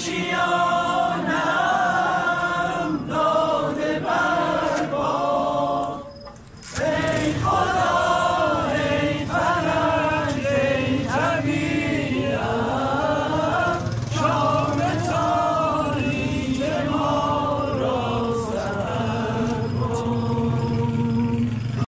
Ocean.